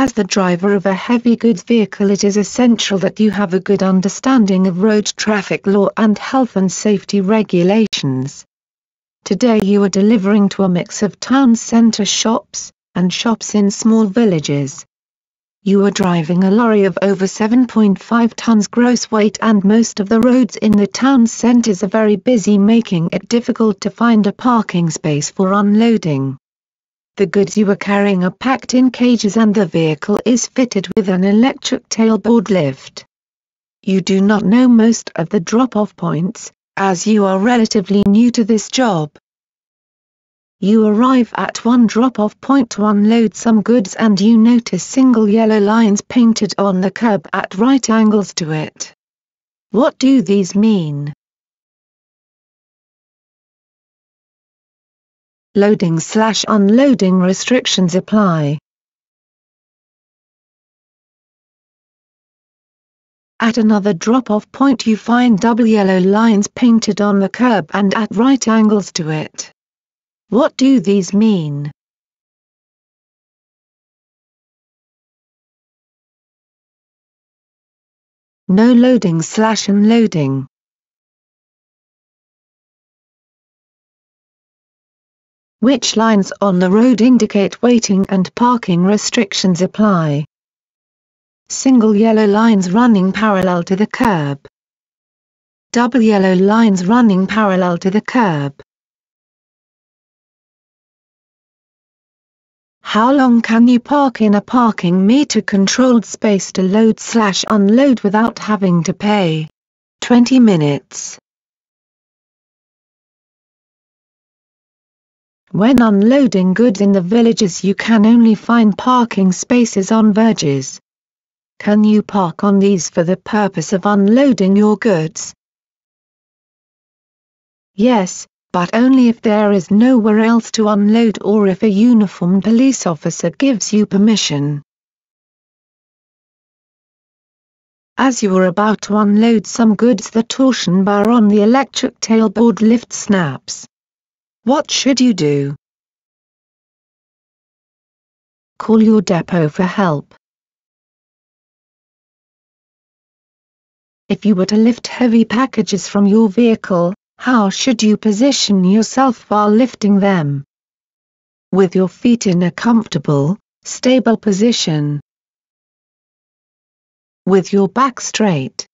As the driver of a heavy goods vehicle it is essential that you have a good understanding of road traffic law and health and safety regulations. Today you are delivering to a mix of town center shops, and shops in small villages. You are driving a lorry of over 7.5 tons gross weight and most of the roads in the town centers are very busy making it difficult to find a parking space for unloading. The goods you are carrying are packed in cages and the vehicle is fitted with an electric tailboard lift. You do not know most of the drop-off points, as you are relatively new to this job. You arrive at one drop-off point to unload some goods and you notice single yellow lines painted on the curb at right angles to it. What do these mean? Loading slash unloading restrictions apply. At another drop-off point you find double yellow lines painted on the curb and at right angles to it. What do these mean? No loading slash unloading. Which lines on the road indicate waiting and parking restrictions apply? Single yellow lines running parallel to the curb. Double yellow lines running parallel to the curb. How long can you park in a parking meter-controlled space to load slash unload without having to pay? 20 minutes. When unloading goods in the villages you can only find parking spaces on verges. Can you park on these for the purpose of unloading your goods? Yes, but only if there is nowhere else to unload or if a uniformed police officer gives you permission. As you are about to unload some goods the torsion bar on the electric tailboard lift snaps. What should you do? Call your depot for help. If you were to lift heavy packages from your vehicle, how should you position yourself while lifting them? With your feet in a comfortable, stable position. With your back straight.